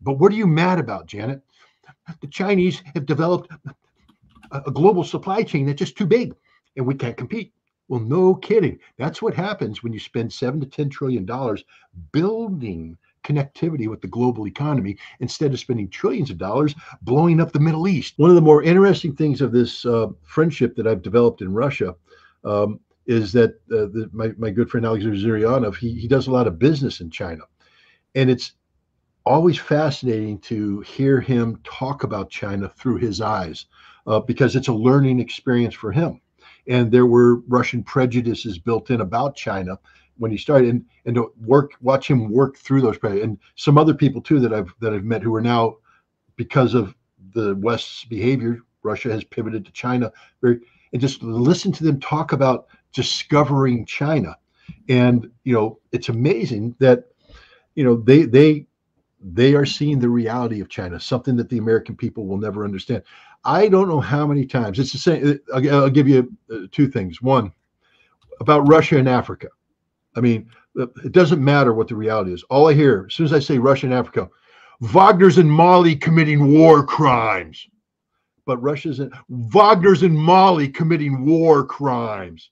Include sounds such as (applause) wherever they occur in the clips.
But what are you mad about, Janet? The Chinese have developed a global supply chain that's just too big and we can't compete. Well, no kidding. That's what happens when you spend seven to 10 trillion dollars building connectivity with the global economy instead of spending trillions of dollars blowing up the Middle East. One of the more interesting things of this uh, friendship that I've developed in Russia um, is that uh, the, my, my good friend Alexander Zuryanov, he, he does a lot of business in China. And it's always fascinating to hear him talk about China through his eyes uh, because it's a learning experience for him. And there were Russian prejudices built in about China when he started, and, and to work, watch him work through those prejudices, and some other people too that I've that I've met who are now, because of the West's behavior, Russia has pivoted to China. Very, and just listen to them talk about discovering China, and you know it's amazing that, you know they they they are seeing the reality of China, something that the American people will never understand. I don't know how many times it's the same. I'll, I'll give you uh, two things. One about Russia and Africa. I mean, uh, it doesn't matter what the reality is. All I hear as soon as I say Russia and Africa, Wagner's in Mali committing war crimes. But Russia's in Wagner's in Mali committing war crimes.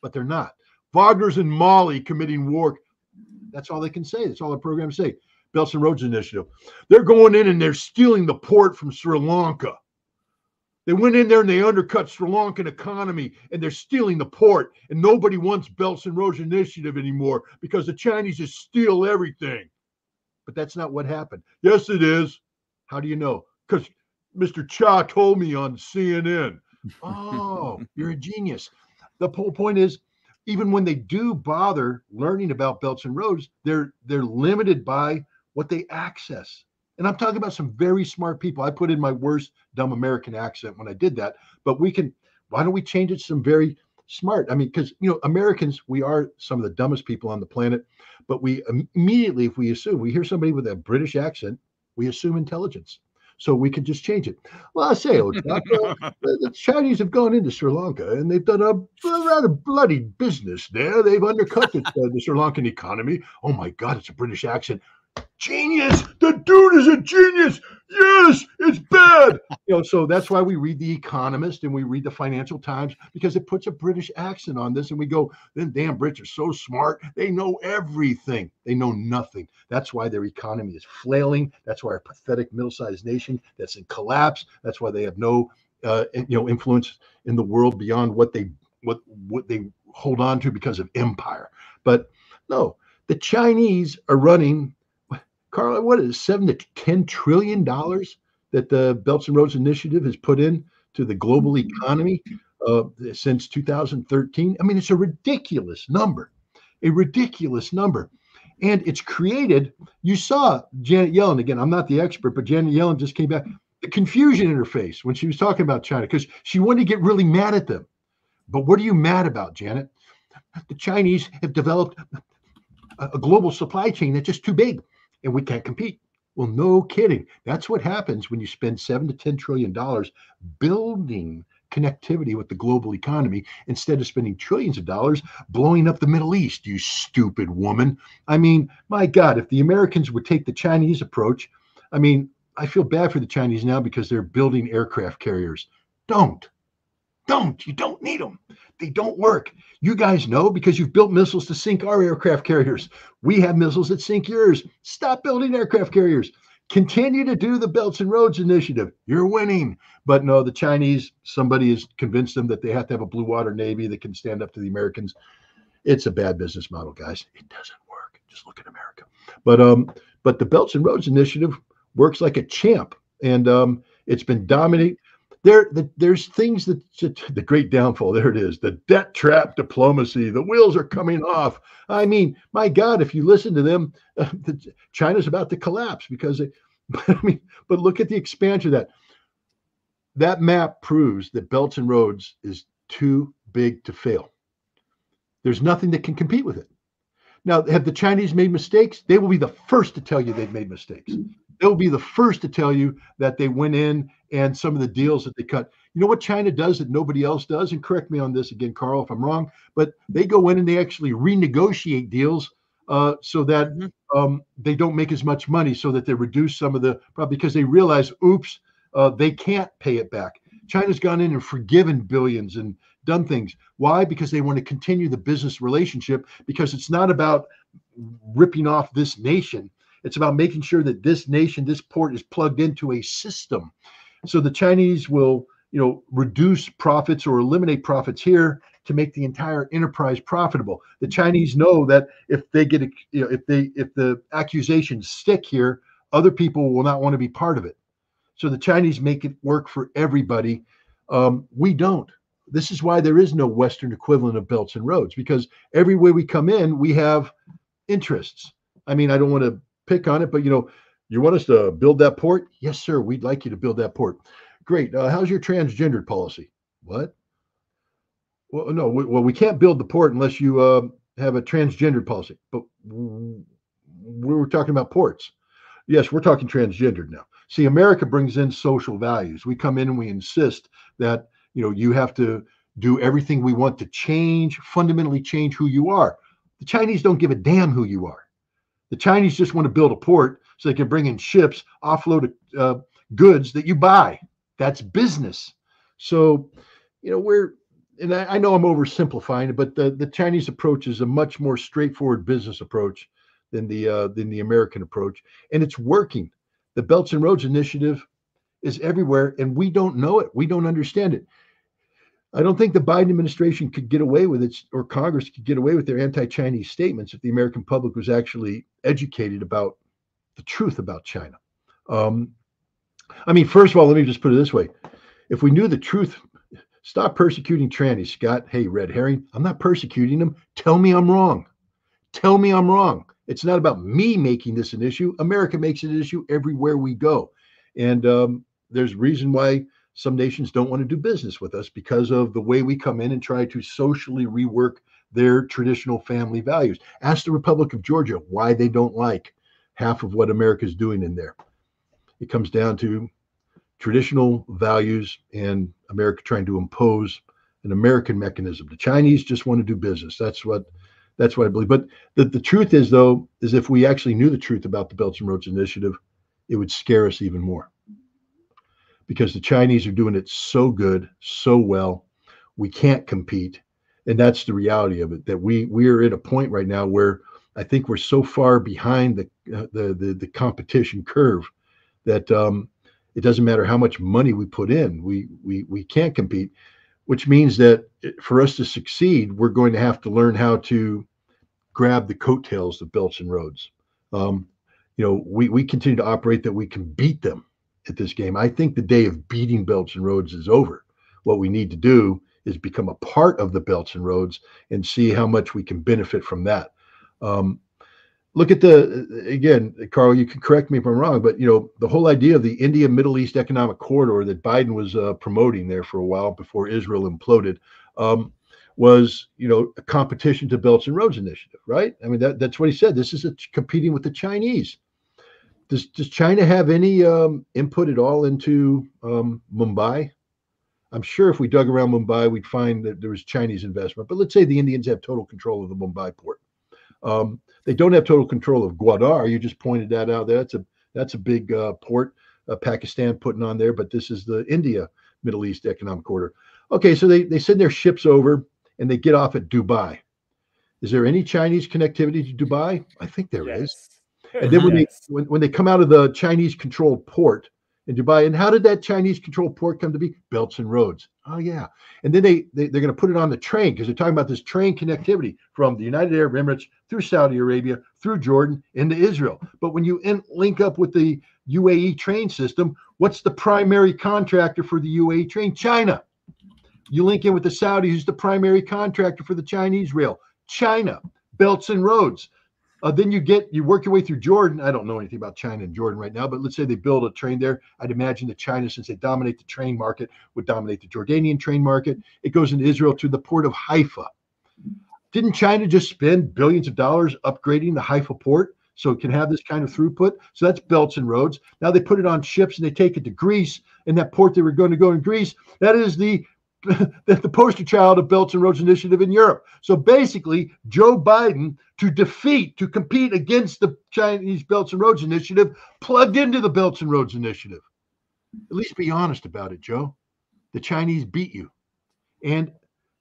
But they're not. Wagner's in Mali committing war. That's all they can say. That's all the programs say. Belts and Roads Initiative. They're going in and they're stealing the port from Sri Lanka. They went in there and they undercut Sri Lankan economy and they're stealing the port. And nobody wants Belts and Roads Initiative anymore because the Chinese just steal everything. But that's not what happened. Yes, it is. How do you know? Because Mr. Cha told me on CNN. Oh, (laughs) you're a genius. The whole point is, even when they do bother learning about belts and roads, they're they're limited by what they access. And I'm talking about some very smart people. I put in my worst dumb American accent when I did that, but we can, why don't we change it to some very smart? I mean, because, you know, Americans, we are some of the dumbest people on the planet, but we immediately, if we assume, we hear somebody with a British accent, we assume intelligence. So we can just change it. Well, I say, oh, (laughs) the Chinese have gone into Sri Lanka and they've done a rather bloody business there. They've undercut the, uh, the Sri Lankan economy. Oh my God, it's a British accent genius. The dude is a genius. Yes, it's bad. You know, so that's why we read The Economist and we read the Financial Times because it puts a British accent on this, and we go, then damn Brits are so smart. They know everything. They know nothing. That's why their economy is flailing. That's why our pathetic middle-sized nation that's in collapse. That's why they have no, uh, you know, influence in the world beyond what they what what they hold on to because of empire. But no, the Chinese are running Carla, what is seven to ten trillion dollars that the Belts and Roads Initiative has put in to the global economy uh, since 2013? I mean, it's a ridiculous number, a ridiculous number. And it's created, you saw Janet Yellen, again, I'm not the expert, but Janet Yellen just came back, the confusion in her face when she was talking about China, because she wanted to get really mad at them. But what are you mad about, Janet? The Chinese have developed a global supply chain that's just too big and we can't compete. Well, no kidding. That's what happens when you spend seven to ten trillion dollars building connectivity with the global economy instead of spending trillions of dollars blowing up the Middle East, you stupid woman. I mean, my God, if the Americans would take the Chinese approach, I mean, I feel bad for the Chinese now because they're building aircraft carriers. Don't. Don't. You don't need them. They don't work. You guys know because you've built missiles to sink our aircraft carriers. We have missiles that sink yours. Stop building aircraft carriers. Continue to do the Belts and Roads Initiative. You're winning. But no, the Chinese, somebody has convinced them that they have to have a blue water navy that can stand up to the Americans. It's a bad business model, guys. It doesn't work. Just look at America. But um, but the Belts and Roads Initiative works like a champ, and um, it's been dominating there the, there's things that the great downfall there it is the debt trap diplomacy the wheels are coming off. I mean my god if you listen to them uh, (laughs) the, china's about to collapse because it, (laughs) but i mean but look at the expansion of that. That map proves that belts and roads is too big to fail. There's nothing that can compete with it. Now have the chinese made mistakes? They will be the first to tell you they've made mistakes they'll be the first to tell you that they went in and some of the deals that they cut. You know what China does that nobody else does? And correct me on this again, Carl, if I'm wrong, but they go in and they actually renegotiate deals uh, so that Mhm. um, they don't make as much money, so that they reduce some of the probably because they realize, oops, uh, they can't pay it back. China's gone in and forgiven billions and done things. Why? Because they want to continue the business relationship. Because it's not about ripping off this nation. It's about making sure that this nation, this port, is plugged into a system. So the Chinese will, you know, reduce profits or eliminate profits here to make the entire enterprise profitable. The Chinese know that if they get, you know, if they if the accusations stick here, other people will not want to be part of it. So the Chinese make it work for everybody. Um, we don't. This is why there is no Western equivalent of belts and roads because every way we come in, we have interests. I mean, I don't want to pick on it, but you know, you want us to build that port? Yes, sir. We'd like you to build that port. Great. Uh, how's your transgendered policy? What? Well, no. We, well, we can't build the port unless you uh, have a transgendered policy. But we were talking about ports. Yes, we're talking transgendered now. See, America brings in social values. We come in and we insist that you know you have to do everything we want to change, fundamentally change who you are. The Chinese don't give a damn who you are. The Chinese just want to build a port so they can bring in ships, offload uh, goods that you buy. That's business. So, you know, we're, and I, I know I'm oversimplifying it, but the, the Chinese approach is a much more straightforward business approach than the uh, than the American approach, and it's working. The Belts and Roads Initiative is everywhere, and we don't know it. We don't understand it. I don't think the Biden administration could get away with it, or Congress could get away with their anti-Chinese statements if the American public was actually educated about the truth about China. Um, I mean, first of all, let me just put it this way: if we knew the truth, stop persecuting trannies, Scott. Hey, red herring, I'm not persecuting them. Tell me I'm wrong. Tell me I'm wrong. It's not about me making this an issue. America makes it an issue everywhere we go, and um, there's a reason why some nations don't want to do business with us because of the way we come in and try to socially rework their traditional family values. Ask the Republic of Georgia why they don't like half of what America's doing in there. It comes down to traditional values and America trying to impose an American mechanism. The Chinese just want to do business. That's what that's what I believe. But the, the truth is though, is if we actually knew the truth about the Belts and Roads Initiative, it would scare us even more because the Chinese are doing it so good, so well, we can't compete, and that's the reality of it. That we we are at a point right now where I think we're so far behind the uh, the, the the competition curve that um, it doesn't matter how much money we put in, we we we can't compete. Which means that for us to succeed, we're going to have to learn how to grab the coattails of belts and roads. Um, you know, we we continue to operate that we can beat them at this game. I think the day of beating belts and roads is over. What we need to do is become a part of the belts and roads and see how much we can benefit from that. Um, look at the again, Carl. You can correct me if I'm wrong, but you know the whole idea of the India Middle East Economic Corridor that Biden was uh, promoting there for a while before Israel imploded. Um, was you know a competition to Belts and Roads Initiative, right? I mean that, that's what he said. This is competing with the Chinese does does China have any um, input at all into um, Mumbai? I'm sure if we dug around Mumbai, we'd find that there was Chinese investment. But let's say the Indians have total control of the Mumbai port. Um, they don't have total control of Gwadar. You just pointed that out. That's a that's a big uh, port. Uh, Pakistan putting on there, but this is the India Middle East Economic Corridor. Okay, so they they send their ships over and they get off at Dubai. Is there any Chinese connectivity to Dubai? I think there is. And then when Yes. they when, when they come out of the Chinese controlled port in Dubai, and how did that Chinese controlled port come to be? Belts and roads. Oh yeah. And then they, they they're going to put it on the train because they're talking about this train connectivity from the United Arab Emirates through Saudi Arabia through Jordan into Israel. But when you in, link up with the UAE train system, what's the primary contractor for the UAE train? China. You link in with the Saudi, who's the primary contractor for the Chinese rail? China. Belts and roads. Uh, then you get you work your way through Jordan. I don't know anything about China and Jordan right now, but let's say they build a train there. I'd imagine that China, since they dominate the train market, would dominate the Jordanian train market. It goes into Israel to the port of Haifa. Didn't China just spend billions of dollars upgrading the Haifa port so it can have this kind of throughput? So that's belts and roads. Now they put it on ships and they take it to Greece. And that port they were going to go in Greece, that is the (laughs) the, the poster child of Belts and Roads Initiative in Europe. So basically, Joe Biden, to defeat, to compete against the Chinese Belts and Roads Initiative, plugged into the Belts and Roads Initiative. At least be honest about it, Joe. The Chinese beat you. And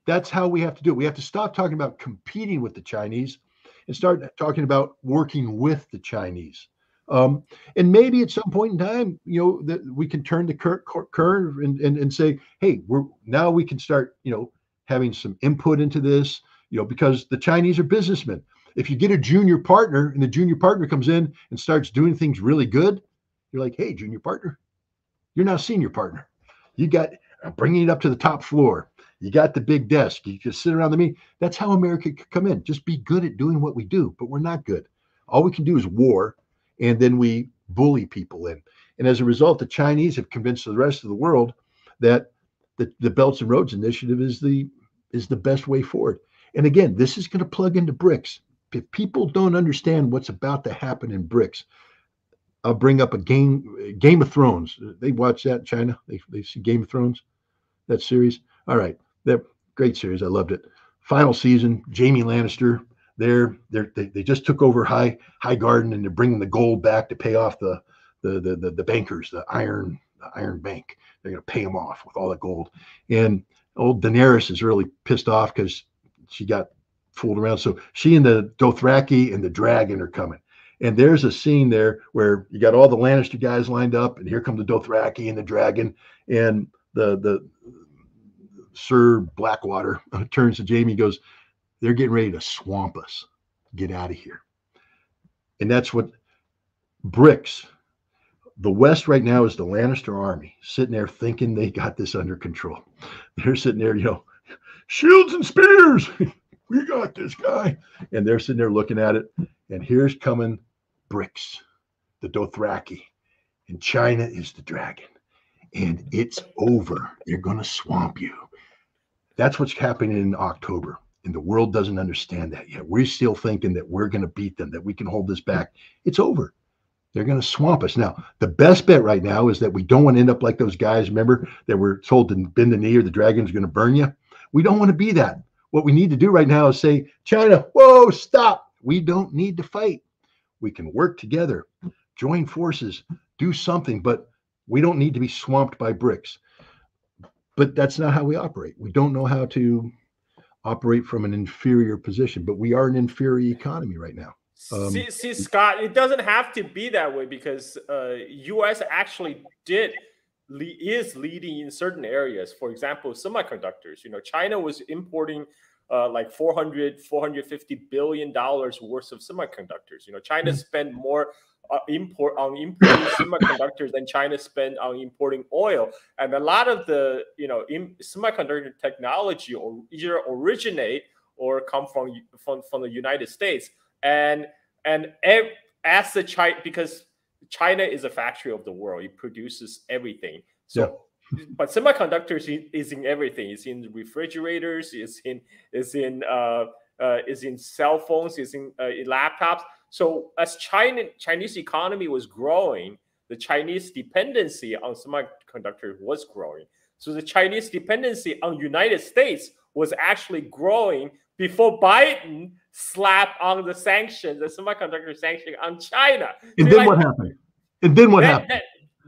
that's how we have to do it. We have to stop talking about competing with the Chinese and start talking about working with the Chinese. Um, and maybe at some point in time, you know, that we can turn the curve and, and, and say, hey, we're now we can start, you know, having some input into this, you know, because the Chinese are businessmen. If you get a junior partner and the junior partner comes in and starts doing things really good, you're like, hey, junior partner, you're now senior partner. You got bringing it up to the top floor. You got the big desk. You just sit around the meeting. That's how America could come in. Just be good at doing what we do, but we're not good. All we can do is war and then we bully people in. And as a result, the Chinese have convinced the rest of the world that the, the Belts and Roads Initiative is the is the best way forward. And again, this is going to plug into BRICS. If people don't understand what's about to happen in BRICS, I'll bring up a game Game of Thrones. They watch that in China. They, they see Game of Thrones, that series. All right. That great series. I loved it. Final season, Jaime Lannister they're, they're they, they just took over High High Garden and they're bringing the gold back to pay off the the the the, the bankers, the Iron the Iron Bank. They're going to pay them off with all the gold. And old Daenerys is really pissed off because she got fooled around. So she and the Dothraki and the dragon are coming. And there's a scene there where you got all the Lannister guys lined up, and here come the Dothraki and the dragon, and the the Sir Blackwater (laughs) turns to Jaime, goes, they're getting ready to swamp us. Get out of here. And that's what BRICS. The West right now is the Lannister army sitting there thinking they got this under control. (laughs) They're sitting there, you know, shields and spears. (laughs) we got this guy. And they're sitting there looking at it. And here's coming BRICS, the Dothraki. And China is the dragon. And it's over. They're going to swamp you. That's what's happening in October. And the world doesn't understand that yet. We're still thinking that we're going to beat them, that we can hold this back. It's over. They're going to swamp us. Now, the best bet right now is that we don't want to end up like those guys, remember, that were told to bend the knee or the dragon's going to burn you. We don't want to be that. What we need to do right now is say, China, whoa, stop. We don't need to fight. We can work together, join forces, do something, but we don't need to be swamped by BRICS. But that's not how we operate. We don't know how to operate from an inferior position, but we are an inferior economy right now. Um, see, see, Scott, it doesn't have to be that way because uh, U.S. actually did is leading in certain areas. For example, semiconductors. You know, China was importing uh, like 400 450 billion dollars worth of semiconductors you know china mm-hmm. spent more import on importing semiconductors than china spent on importing oil and a lot of the you know in semiconductor technology or either originate or come from from, from the united states and and as the china because china is a factory of the world it produces everything so yeah but semiconductors is in everything. It's in refrigerators. It's in it's in uh, uh, is in cell phones. It's in, uh, in laptops. So as China Chinese economy was growing, the Chinese dependency on semiconductor was growing. So the Chinese dependency on United States was actually growing before Biden slapped on the sanctions, the semiconductor sanction on China. And so then like, what happened? And then what then, happened?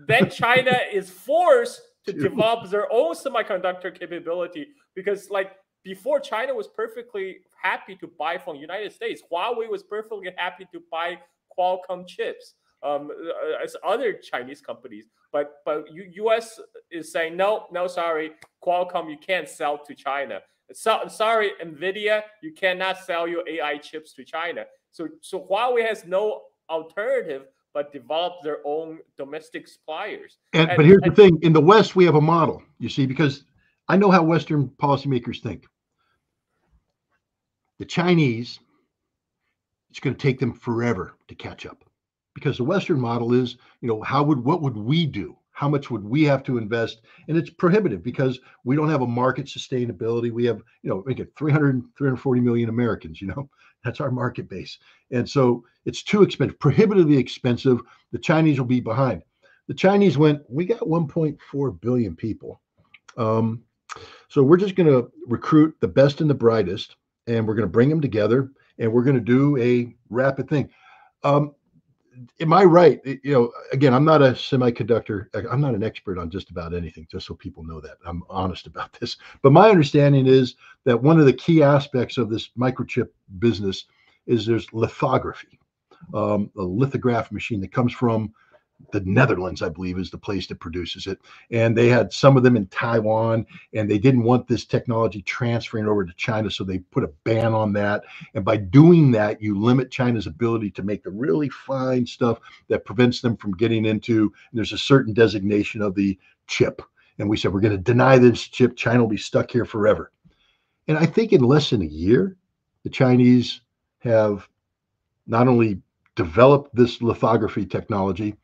Then, then China (laughs) is forced to develop their own semiconductor capability because like before China was perfectly happy to buy from United States. Huawei was perfectly happy to buy Qualcomm chips um, uh, as other Chinese companies. But but U- U.S. is saying no, no, sorry, Qualcomm, you can't sell to China. So, sorry, Nvidia, you cannot sell your AI chips to China. So so Huawei has no alternative but develop their own domestic suppliers. And, and but here's and, the thing: in the West, we have a model. You see, because I know how Western policymakers think. The Chinese, it's going to take them forever to catch up, because the Western model is, you know, how would what would we do? How much would we have to invest? And it's prohibitive because we don't have a market sustainability. We have, you know, we get 300, 340 million Americans, you know, (laughs) that's our market base. And so it's too expensive, prohibitively expensive. The Chinese will be behind. The Chinese went, we got 1.4 billion people. Um, So we're just going to recruit the best and the brightest, and we're going to bring them together, and we're going to do a rapid thing. Um, am I right? You know, again, I'm not a semiconductor. I'm not an expert on just about anything. Just so people know that I'm honest (laughs) about this. But my understanding is that one of the key aspects of this microchip business is there's lithography, um, a lithograph machine that comes from the Netherlands, I believe, is the place that produces it. And they had some of them in Taiwan, and they didn't want this technology transferring over to China, so they put a ban on that. And by doing that, you limit China's ability to make the really fine stuff that prevents them from getting into. there's a certain designation of the chip, and we said we're going to deny this chip. China will be stuck here forever. And I think in less than a year, the Chinese have not only developed this lithography technology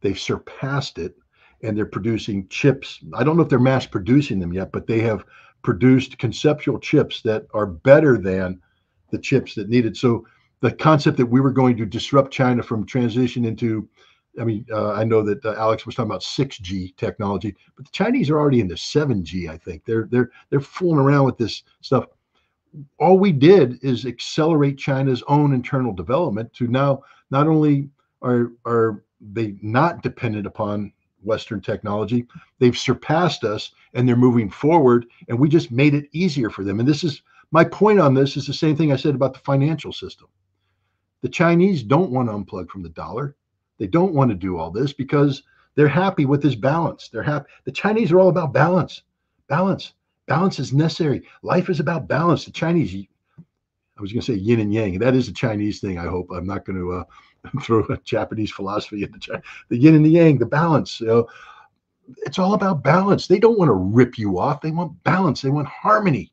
They've surpassed it and they're producing chips. I don't know if they're mass producing them yet, but they have produced conceptual chips that are better than the chips that needed. So the concept that we were going to disrupt China from transition into, I mean, uh, I know that uh, Alex was talking about 6G technology, but the Chinese are already into 7G. I think they're they're they're fooling around with this stuff. All we did is accelerate China's own internal development to now not only are are they not dependent upon Western technology. They've surpassed us and they're moving forward, and we just made it easier for them. And this is my point on this is the same thing I said about the financial system. The Chinese don't want to unplug from the dollar. They don't want to do all this because they're happy with this balance. They're happy. The Chinese are all about balance. Balance. Balance is necessary. Life is about balance. The Chinese, I was going to say yin and yang. That is a Chinese thing. I hope I'm not going to uh, (laughs) throw a Japanese philosophy China. The yin and the yang, the balance. You know, it's all about balance. They don't want to rip you off. They want balance. They want harmony.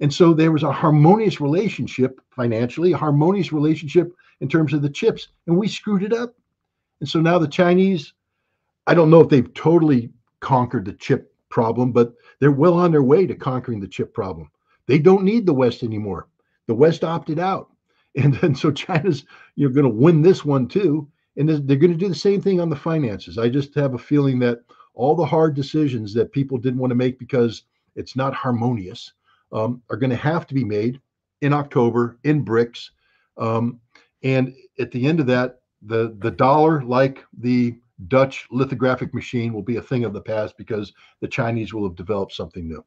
And so there was a harmonious relationship financially, a harmonious relationship in terms of the chips, and we screwed it up. And so now the Chinese, I don't know if they've totally conquered the chip problem, but they're well on their way to conquering the chip problem. They don't need the West anymore. The West opted out. And then so China's you're going to win this one too. And they're going to do the same thing on the finances. I just have a feeling that all the hard decisions that people didn't want to make because it's not harmonious um, are going to have to be made in October in BRICS. Um, and at the end of that, the the dollar, like the Dutch lithographic machine, will be a thing of the past because the Chinese will have developed something new.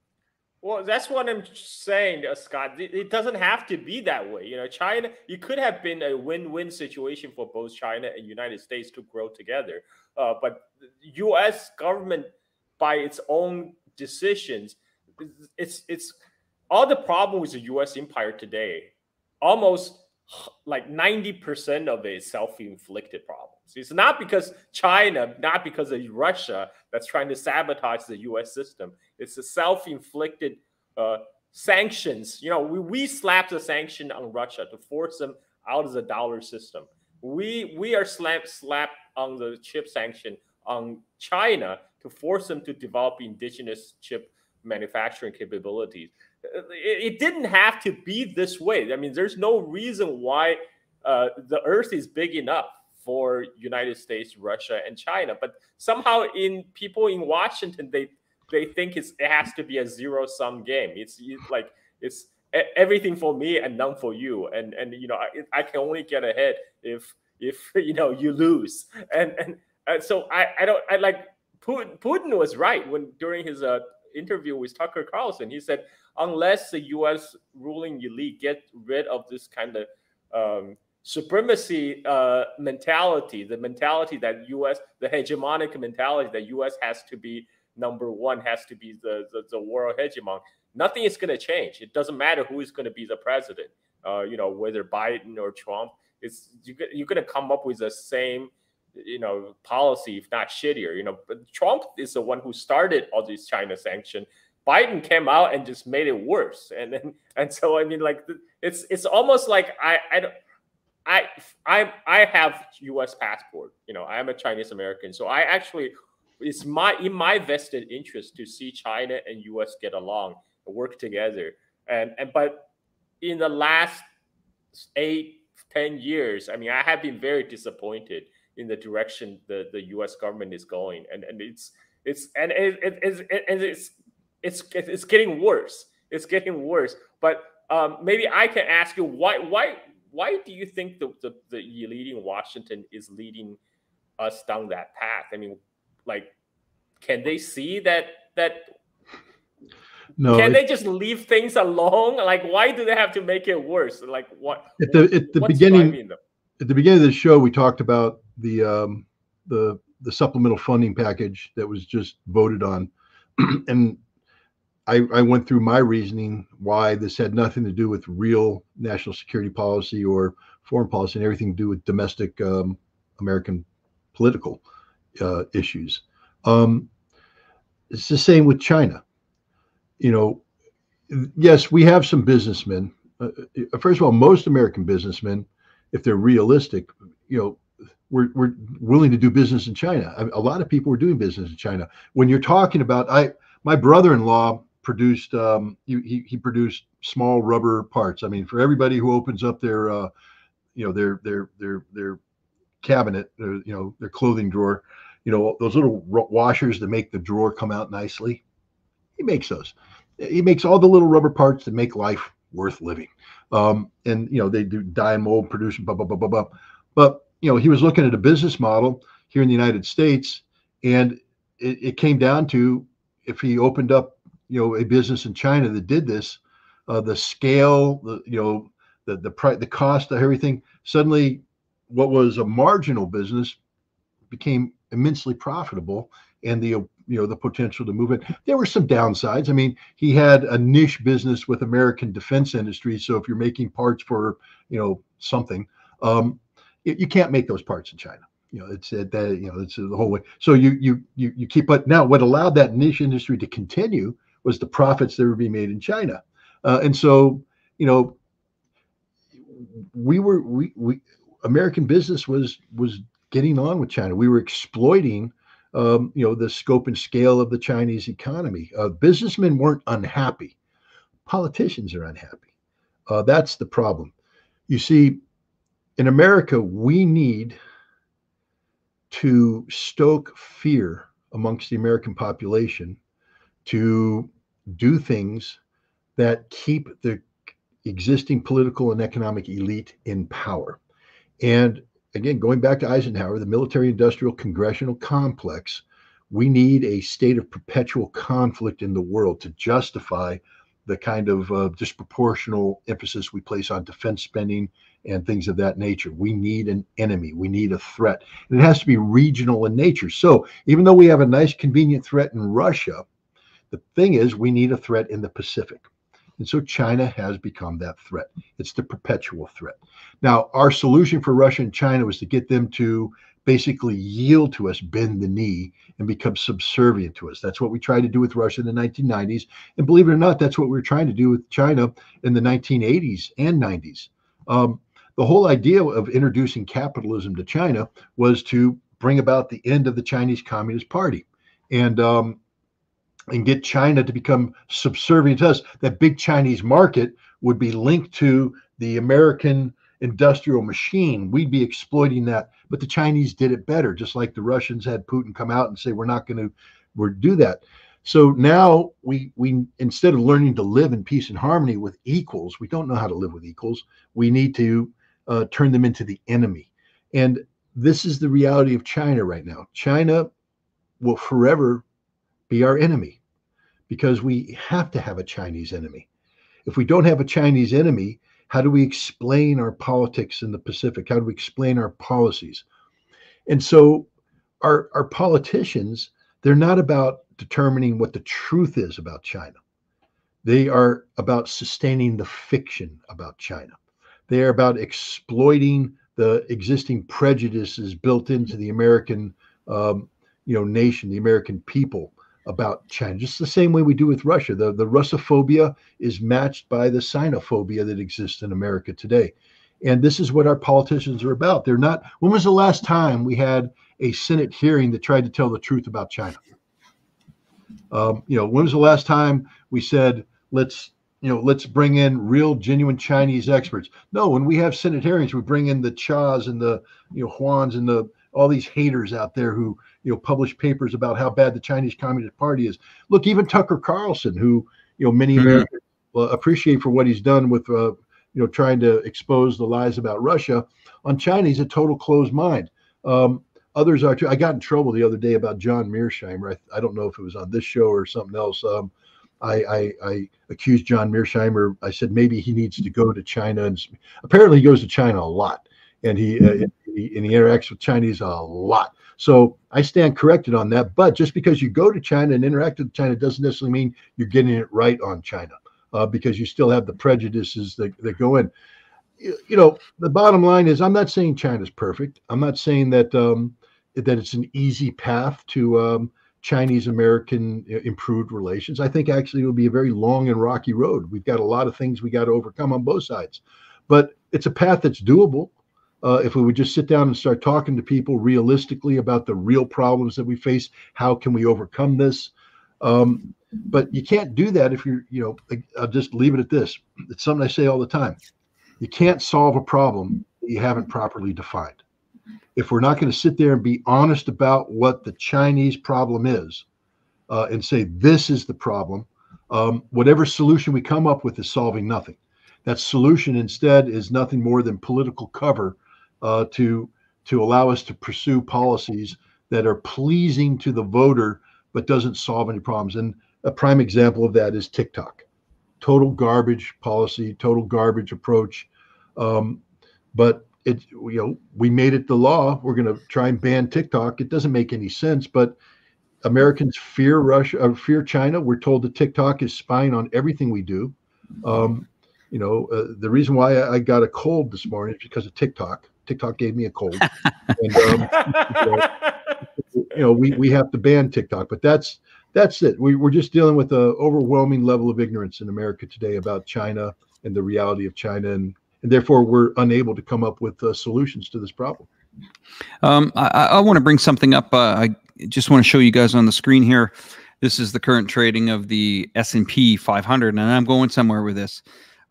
Well, that's what I'm saying, uh, Scott. It, doesn't have to be that way. You know, China, it could have been a win-win situation for both China and United States to grow together. Uh, but U.S. government, by its own decisions, it's it's all the problem with the U.S. empire today. Almost like 90% of it is self-inflicted problems. It's not because China, not because of Russia that's trying to sabotage the U.S. system. It's the self-inflicted uh, sanctions. You know, we, we slapped a sanction on Russia to force them out of the dollar system. We we are slapped slapped on the chip sanction on China to force them to develop indigenous chip manufacturing capabilities. It, it didn't have to be this way. I mean, there's no reason why uh, the Earth is big enough for United States, Russia, and China. But somehow, in people in Washington, they they think it's it has to be a zero sum game. It's, it's like it's everything for me and none for you. And and you know I, I can only get ahead if if (laughs) you know you lose. And and, so I I don't I like Putin, Putin was right when during his uh, interview with Tucker Carlson he said unless the U.S. ruling elite get rid of this kind of um, supremacy uh, mentality, the mentality that U.S. the hegemonic mentality that U.S. has to be number one has to be the, the, the world hegemon. Nothing is going to change. It doesn't matter who is going to be the president, uh, you know, whether Biden or Trump. It's you, you're going to come up with the same, you know, policy, if not shittier. You know, but Trump is the one who started all these China sanctions. Biden came out and just made it worse, and then (laughs) and so I mean, like it's it's almost like I I don't. I I I have U.S. passport. You know, I am a Chinese American, so I actually it's my in my vested interest to see China and US get along, work together. And and but in the last eight, ten years, I mean, I have been very disappointed in the direction the, the US government is going. And and it's it's and it, it, it, it's it's it's getting worse. It's getting worse. But um, maybe I can ask you why why why do you think the, the the in Washington is leading us down that path? I mean, like, can they see that that no, can they just leave things alone? Like, why do they have to make it worse? Like, what at the at the beginning at the beginning of the show we talked about the um, the the supplemental funding package that was just voted on, (clears throat) and I, I went through my reasoning why this had nothing to do with real national security policy or foreign policy and everything to do with domestic um, American political uh, issues. Um, it's the same with China. You know, yes, we have some businessmen. Uh, uh first of all, most American businessmen, if they're realistic, you know, we're, we're willing to do business in China. A lot of people are doing business in China. When you're talking about, I my brother-in-law produced um, he, he produced small rubber parts. I mean, for everybody who opens up their uh, you know their their their their cabinet, uh, you know their clothing drawer, you know those little washers that make the drawer come out nicely. He makes those. He makes all the little rubber parts that make life worth living. Um, and you know they do and mold, produce, blah blah blah blah blah. But you know he was looking at a business model here in the United States, and it, it came down to if he opened up you know a business in China that did this, uh, the scale, the you know the the price, the cost of everything. Suddenly, what was a marginal business became immensely profitable, and the you know the potential to move it. There were some downsides. I mean, he had a niche business with American defense industry. So if you're making parts for you know something, um, you, you can't make those parts in China you know it's that you know it's the whole way so you you you you keep but now what allowed that niche industry to continue was the profits that were being made in China. Uh, and so, you know, we were we we American business was was getting on with China. We were exploiting, um, you know, the scope and scale of the Chinese economy. Uh, businessmen weren't unhappy; politicians are unhappy. Uh, that's the problem. You see, in America, we need to stoke fear amongst the American population to do things that keep the existing political and economic elite in power. And again, going back to Eisenhower, the military industrial congressional complex, we need a state of perpetual conflict in the world to justify the kind of uh, disproportional emphasis we place on defense spending and things of that nature. We need an enemy. We need a threat. And it has to be regional in nature. So even though we have a nice, convenient threat in Russia, the thing is, we need a threat in the Pacific. And so China has become that threat. It's the perpetual threat. Now, our solution for Russia and China was to get them to basically yield to us, bend the knee, and become subservient to us. That's what we tried to do with Russia in the 1990s. And believe it or not, that's what we were trying to do with China in the 1980s and 90s. Um, the whole idea of introducing capitalism to China was to bring about the end of the Chinese Communist Party. And um, and get China to become subservient to us, that big Chinese market would be linked to the American industrial machine. We'd be exploiting that. But the Chinese did it better, just like the Russians had Putin come out and say, we're not going to we're do that. So now we we instead of learning to live in peace and harmony with equals, we don't know how to live with equals. We need to uh, turn them into the enemy. And this is the reality of China right now. China will forever be our enemy because we have to have a Chinese enemy. If we don't have a Chinese enemy, how do we explain our politics in the Pacific? How do we explain our policies? And so our, our politicians, they're not about determining what the truth is about China. They are about sustaining the fiction about China. They are about exploiting the existing prejudices built into the American, um, you know, nation, the American people, about China, just the same way we do with Russia. The, the Russophobia is matched by the Sinophobia that exists in America today. And this is what our politicians are about. They're not, when was the last time we had a Senate hearing that tried to tell the truth about China? Um, you know, when was the last time we said, let's, you know, let's bring in real, genuine Chinese experts? No, when we have Senate hearings, we bring in the Chas and the, you know, Huans and the, all these haters out there who you know publish papers about how bad the Chinese Communist Party is. Look, even Tucker Carlson, who you know many mm-hmm. Americans appreciate for what he's done with uh, you know trying to expose the lies about Russia. On China, he's a total closed mind. Um, others are too. I got in trouble the other day about John Mearsheimer. I, I don't know if it was on this show or something else. Um, I, I, I, accused John Mearsheimer. I said maybe he needs to go to China, and apparently he goes to China a lot, and he, uh, he and he interacts with Chinese a lot. So I stand corrected on that. But just because you go to China and interact with China doesn't necessarily mean you're getting it right on China, uh, because you still have the prejudices that, that go in. You, you know, the bottom line is I'm not saying China's perfect. I'm not saying that um, that it's an easy path to um, Chinese American improved relations. I think actually it will be a very long and rocky road. We've got a lot of things we got to overcome on both sides, but it's a path that's doable. Uh, if we would just sit down and start talking to people realistically about the real problems that we face, how can we overcome this? Um, but you can't do that if you're, you know, I'll just leave it at this. It's something I say all the time. You can't solve a problem you haven't properly defined if we're not going to sit there and be honest about what the Chinese problem is uh, and say this is the problem, um, whatever solution we come up with is solving nothing. That solution instead is nothing more than political cover uh, to to allow us to pursue policies that are pleasing to the voter but doesn't solve any problems. And a prime example of that is TikTok. Total garbage policy, total garbage approach. Um, but it you know we made it the law we're going to try and ban tiktok it doesn't make any sense but americans fear russia or fear china we're told that tiktok is spying on everything we do um, you know uh, the reason why I, got a cold this morning is because of tiktok tiktok gave me a cold (laughs) and um, you, know, we, we have to ban tiktok but that's that's it we, we're just dealing with an overwhelming level of ignorance in america today about china and the reality of china and and therefore we're unable to come up with uh, solutions to this problem. Um, I, I want to bring something up. Uh, I just want to show you guys on the screen here. This is the current trading of the S&P 500, and I'm going somewhere with this.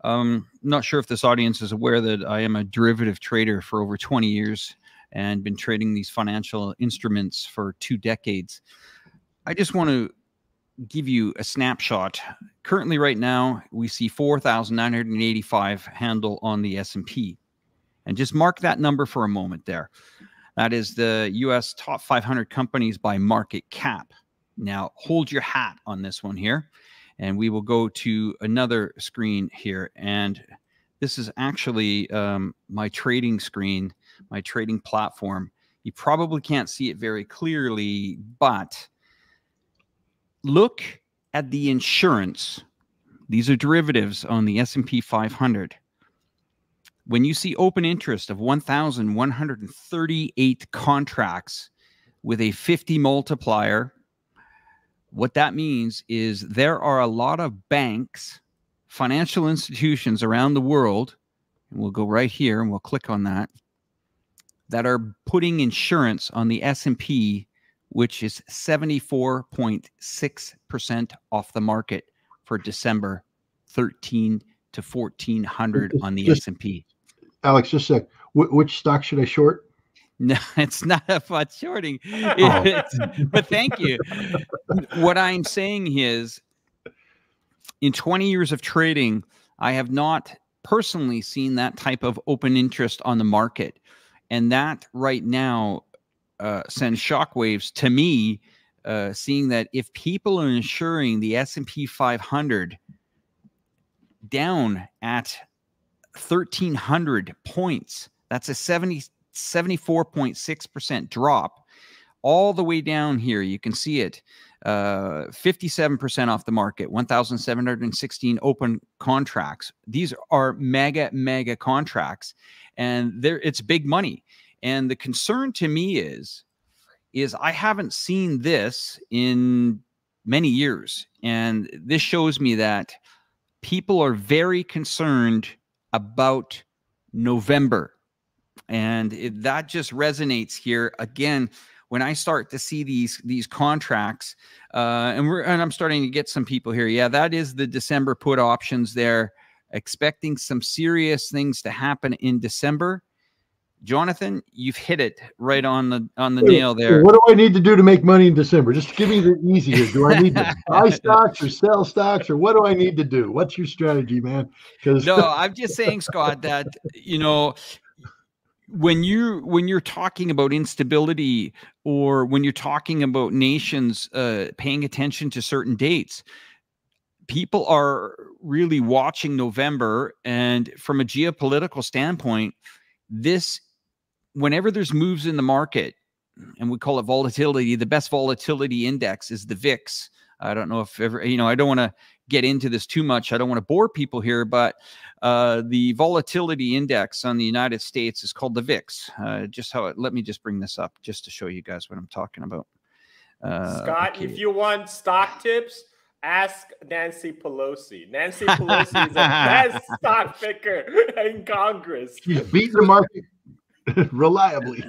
Um, not sure if this audience is aware that I am a derivative trader for over 20 years and been trading these financial instruments for two decades. I just want to give you a snapshot. Currently, right now, we see 4,985 handle on the S&P. And just mark that number for a moment there. That is the U.S. top 500 companies by market cap. Now, hold your hat on this one here. And we will go to another screen here. And this is actually um, my trading screen, my trading platform. You probably can't see it very clearly, but look at the insurance. These are derivatives on the S&P 500. When you see open interest of 1,138 contracts with a 50 multiplier, what that means is there are a lot of banks, financial institutions around the world, and we'll go right here and we'll click on that, that are putting insurance on the S&P which is 74.6% off the market for December 13 to 1400 on the S&P. Alex, just a sec. Wh- which stock should I short? No, (laughs) it's not about shorting. Oh. (laughs) but thank you. what I'm saying is in 20 years of trading, I have not personally seen that type of open interest on the market. And that right now uh, send shockwaves to me, uh, seeing that if people are insuring the S&P 500 down at 1300 points, that's a 70, 74.6% drop all the way down here. You can see it. Uh, 57% off the market, 1,716 open contracts. These are mega, mega contracts, and there it's big money. And the concern to me is, is I haven't seen this in many years. And this shows me that people are very concerned about November. And it, that just resonates here again when I start to see these these contracts, uh, and we're and I'm starting to get some people here. Yeah, that is the December put options there, expecting some serious things to happen in December Jonathan, you've hit it right on the on the nail there. What do I need to do to make money in December? Just give me the easier. Do I need to (laughs) buy stocks or sell stocks or what do I need to do? What's your strategy, man? Because no, I'm just saying, Scott, that you know when you when you're talking about instability or when you're talking about nations uh, paying attention to certain dates people are really watching november. And from a geopolitical standpoint this whenever there's moves in the market and we call it volatility the best volatility index is the vix i don't know if ever you know i don't want to get into this too much i don't want to bore people here but uh, the volatility index on the United States is called the VIX. Uh, just how it, let me just bring this up just to show you guys what I'm talking about. Uh, Scott, okay. if you want stock tips, ask Nancy Pelosi. Nancy (laughs) Pelosi is the best stock picker in Congress. She's beating the market (laughs) reliably.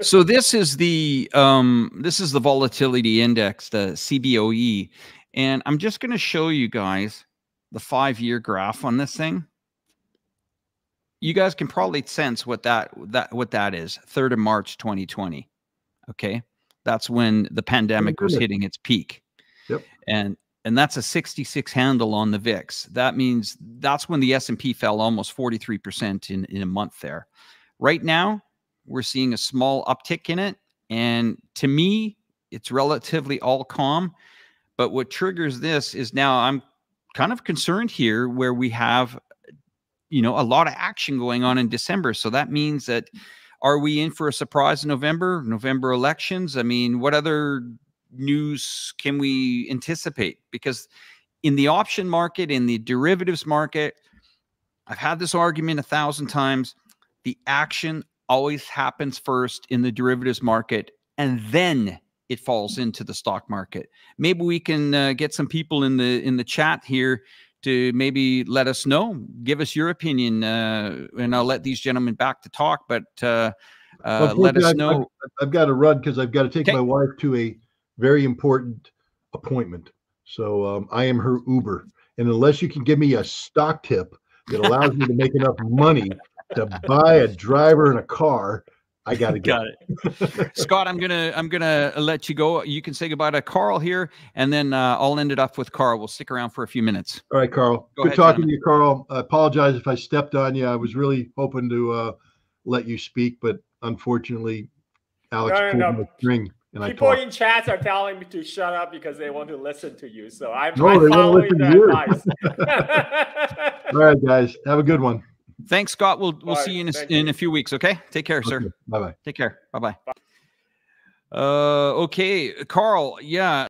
so this is the um, this is the volatility index, the CBOE, and I'm just going to show you guys the five year graph on this thing, you guys can probably sense what that that what that is. Third of March, 2020. Okay, that's when the pandemic was hitting its peak. Yep. And and that's a 66 handle on the VIX. That means that's when the S&P fell almost 43% in, in a month there. Right now, we're seeing a small uptick in it. And to me, it's relatively all calm. But what triggers this is now I'm kind of concerned here where we have you know a lot of action going on in December. So that means that are we in for a surprise in November? November elections? I mean, what other news can we anticipate? Because in the option market, in the derivatives market, I've had this argument a thousand times. The action always happens first in the derivatives market, and then it falls into the stock market. Maybe we can uh, get some people in the in the chat here to maybe let us know, give us your opinion, uh, and I'll let these gentlemen back to talk. But uh, uh let us know. I've, I've got to run because I've got to take my wife to a very important appointment. So um, I am her Uber, and unless you can give me a stock tip that allows me to make enough money to buy a driver and a car, I (laughs) got to got it. Scott, I'm gonna I'm gonna let you go. You can say goodbye to Carl here, and then uh, I'll end it up with Carl. We'll stick around for a few minutes. All right, Carl. Go Good ahead, talking to you, Carl. I apologize if I stepped on you. I was really hoping to uh, let you speak, but unfortunately, Alex no, no, pulled no. the string. And People in chats are telling me to shut up because they want to listen to you. So I'm, no, I'm following the advice. (laughs) All right, guys. Have a good one. Thanks, Scott. We'll we'll see you in a, in a few weeks. Okay. Take care, sir. Bye bye. Take care. Bye bye. Uh, okay, Carl. Yeah.